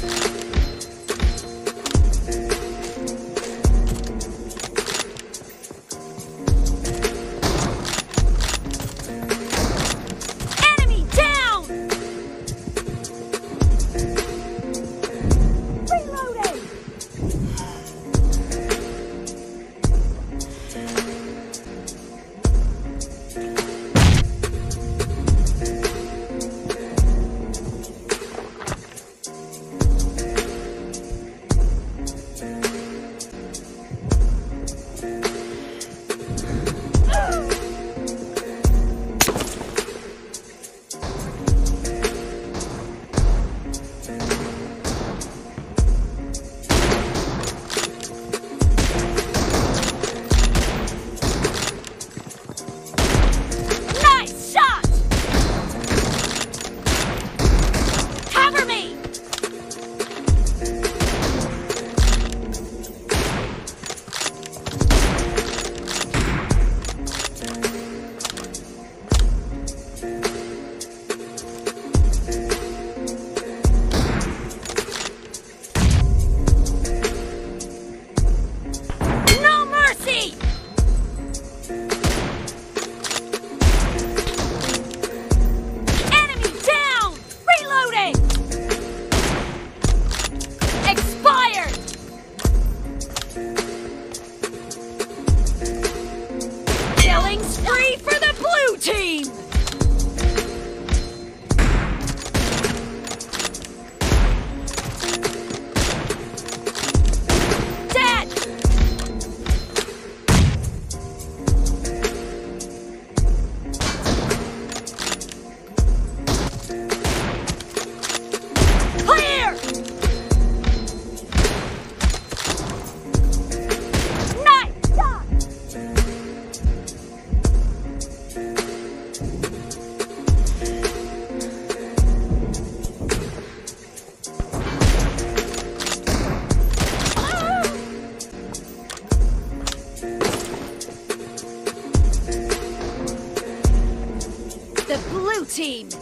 Kill!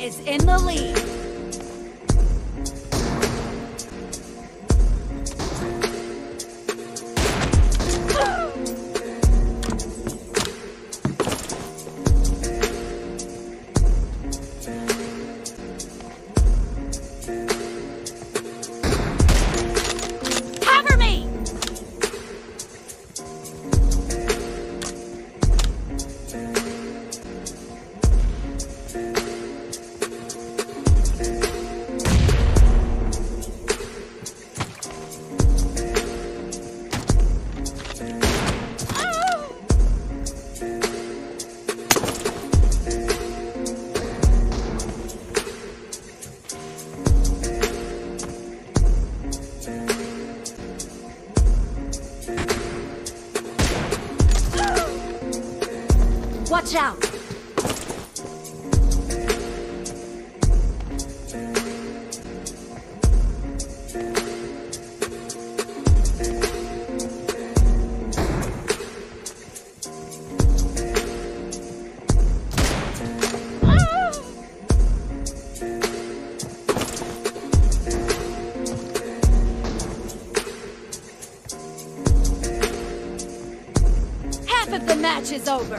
Is in the lead. Watch out! Half of the match is over,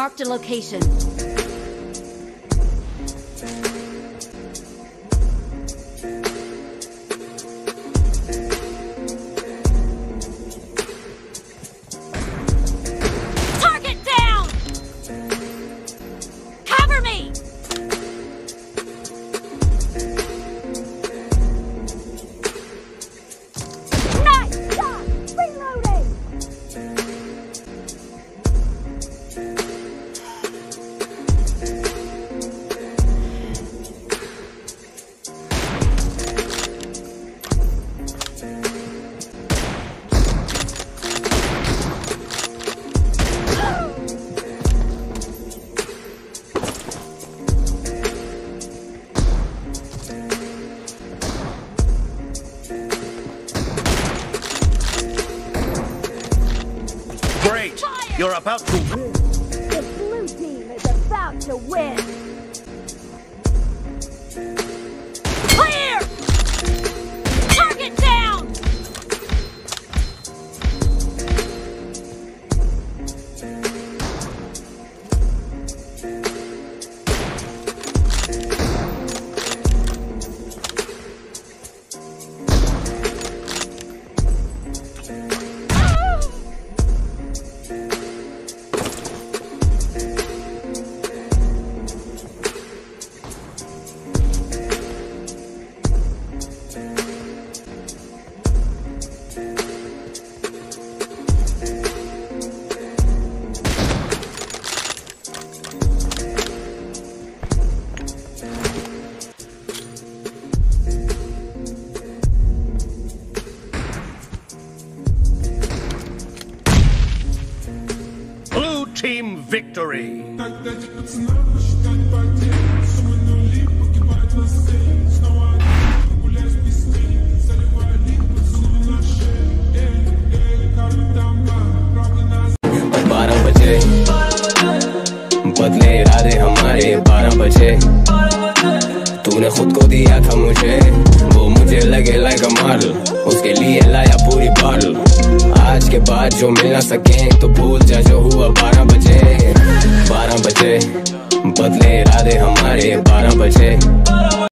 Marked a location. About to victory! बारह बजे। बदले इरादे हमारे बारह बजे। तूने खुद को दिया था मुझे। वो मुझे लगे लाइक माल उसके लिए लाया पूरी बाल। आज के बाद जो मिल ना सके तो भूल जा, जो हुआ बारह बजे। बारह बजे, बदले इरादे हमारे, बारह बजे।